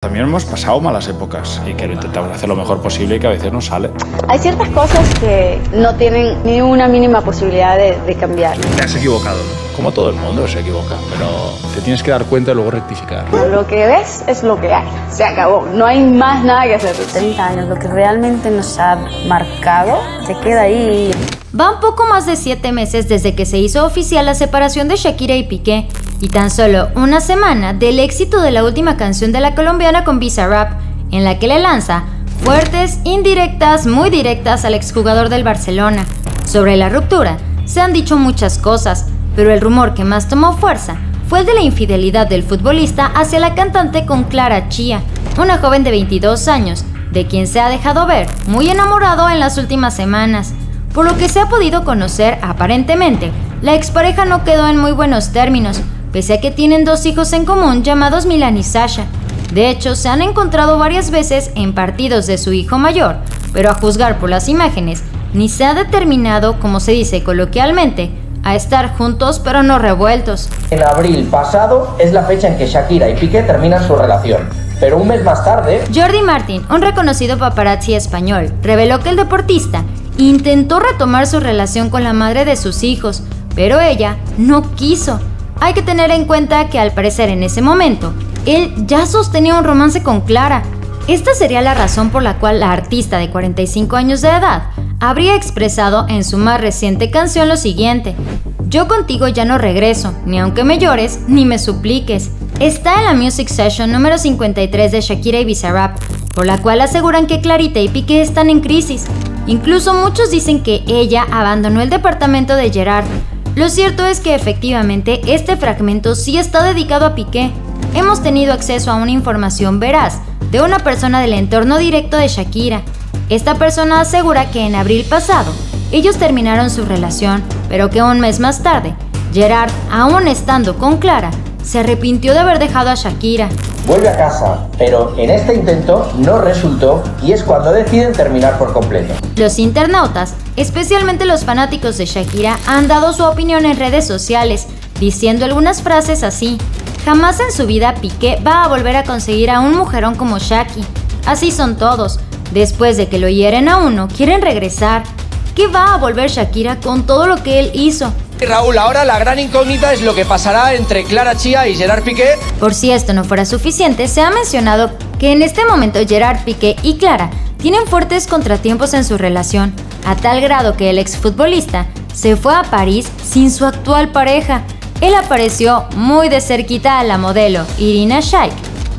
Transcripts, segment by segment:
También hemos pasado malas épocas y que lo intentamos hacer lo mejor posible y que a veces no sale. Hay ciertas cosas que no tienen ni una mínima posibilidad de, de cambiar. Te has equivocado, ¿no? Como todo el mundo se equivoca, pero te tienes que dar cuenta y luego rectificar. Lo que ves es lo que hay. Se acabó. No hay más nada que hacer. 30 años, lo que realmente nos ha marcado, se queda ahí. Van poco más de 7 meses desde que se hizo oficial la separación de Shakira y Piqué, y tan solo una semana del éxito de la última canción de la colombiana con Visa Rap, en la que le lanza fuertes, indirectas, muy directas al exjugador del Barcelona. Sobre la ruptura, se han dicho muchas cosas, pero el rumor que más tomó fuerza fue el de la infidelidad del futbolista hacia la cantante con Clara Chía, una joven de 22 años, de quien se ha dejado ver muy enamorado en las últimas semanas. Por lo que se ha podido conocer, aparentemente, la expareja no quedó en muy buenos términos, pese a que tienen dos hijos en común llamados Milan y Sasha. De hecho, se han encontrado varias veces en partidos de su hijo mayor, pero a juzgar por las imágenes, ni se ha determinado, como se dice coloquialmente, a estar juntos pero no revueltos. En abril pasado es la fecha en que Shakira y Piqué terminan su relación. Pero un mes más tarde, Jordi Martin, un reconocido paparazzi español, reveló que el deportista intentó retomar su relación con la madre de sus hijos, pero ella no quiso. Hay que tener en cuenta que al parecer en ese momento, él ya sostenía un romance con Clara. Esta sería la razón por la cual la artista de 45 años de edad habría expresado en su más reciente canción lo siguiente. Yo contigo ya no regreso, ni aunque me llores, ni me supliques. Está en la Music Session número 53 de Shakira y Bizarrap, por la cual aseguran que Clarita y Piqué están en crisis. Incluso muchos dicen que ella abandonó el departamento de Gerard. Lo cierto es que efectivamente este fragmento sí está dedicado a Piqué. Hemos tenido acceso a una información veraz de una persona del entorno directo de Shakira. Esta persona asegura que en abril pasado ellos terminaron su relación, pero que un mes más tarde, Gerard, aún estando con Clara, se arrepintió de haber dejado a Shakira. vuelve a casa, pero en este intento no resultó y es cuando deciden terminar por completo. Los internautas, especialmente los fanáticos de Shakira, han dado su opinión en redes sociales, diciendo algunas frases así. Jamás en su vida Piqué va a volver a conseguir a un mujerón como Shaki. Así son todos. Después de que lo hieren a uno, quieren regresar. ¿Qué va a volver Shakira con todo lo que él hizo? Raúl, ahora la gran incógnita es lo que pasará entre Clara Chía y Gerard Piqué. Por si esto no fuera suficiente, se ha mencionado que en este momento Gerard Piqué y Clara tienen fuertes contratiempos en su relación, a tal grado que el exfutbolista se fue a París sin su actual pareja. Él apareció muy de cerquita a la modelo Irina Shayk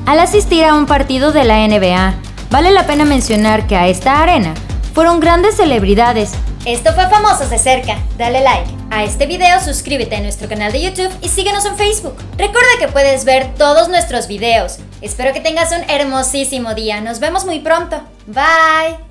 al asistir a un partido de la NBA. Vale la pena mencionar que a esta arena fueron grandes celebridades. Esto fue Famosos de Cerca. Dale like a este video, suscríbete a nuestro canal de YouTube y síguenos en Facebook. Recuerda que puedes ver todos nuestros videos. Espero que tengas un hermosísimo día. Nos vemos muy pronto. Bye.